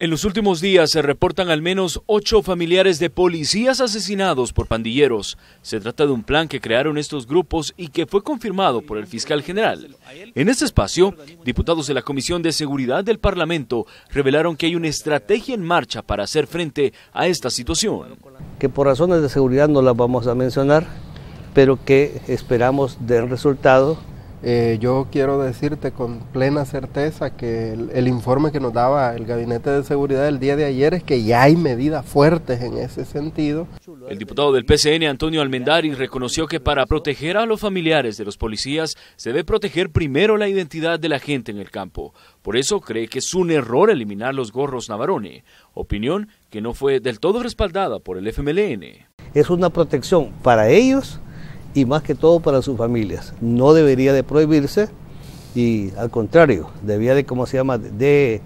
En los últimos días se reportan al menos ocho familiares de policías asesinados por pandilleros. Se trata de un plan que crearon estos grupos y que fue confirmado por el fiscal general. En este espacio, diputados de la Comisión de Seguridad del Parlamento revelaron que hay una estrategia en marcha para hacer frente a esta situación. Que por razones de seguridad no las vamos a mencionar, pero que esperamos den resultado eh, yo quiero decirte con plena certeza que el, informe que nos daba el Gabinete de Seguridad el día de ayer es que ya hay medidas fuertes en ese sentido. El diputado del PCN, Antonio Almendari, reconoció que para proteger a los familiares de los policías se debe proteger primero la identidad de la gente en el campo. Por eso cree que es un error eliminar los gorros Navarone, opinión que no fue del todo respaldada por el FMLN. Es una protección para ellos y más que todo para sus familias. No debería de prohibirse y al contrario, debía de, ¿cómo se llama?, de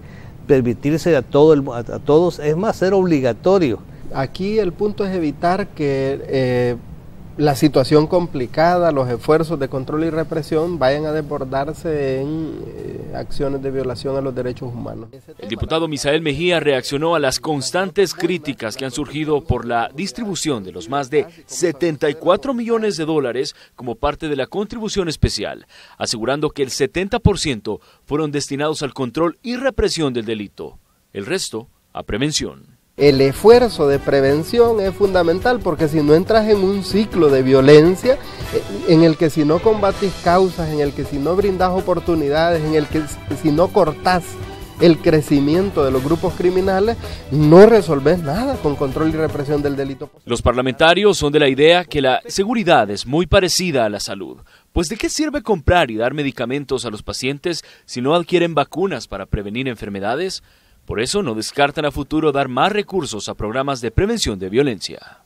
permitirse a, todo a, todos, es más, ser obligatorio. Aquí el punto es evitar que eh, la situación complicada, los esfuerzos de control y represión vayan a desbordarse en eh, acciones de violación a los derechos humanos. El diputado Misael Mejía reaccionó a las constantes críticas que han surgido por la distribución de los más de 74 millones de dólares como parte de la contribución especial, asegurando que el 70% fueron destinados al control y represión del delito, el resto a prevención. El esfuerzo de prevención es fundamental porque si no entras en un ciclo de violencia, eh, en el que si no combatís causas, en el que si no brindas oportunidades, en el que si no cortás el crecimiento de los grupos criminales, no resolvés nada con control y represión del delito. Los parlamentarios son de la idea que la seguridad es muy parecida a la salud. Pues ¿de qué sirve comprar y dar medicamentos a los pacientes si no adquieren vacunas para prevenir enfermedades? Por eso no descartan a futuro dar más recursos a programas de prevención de violencia.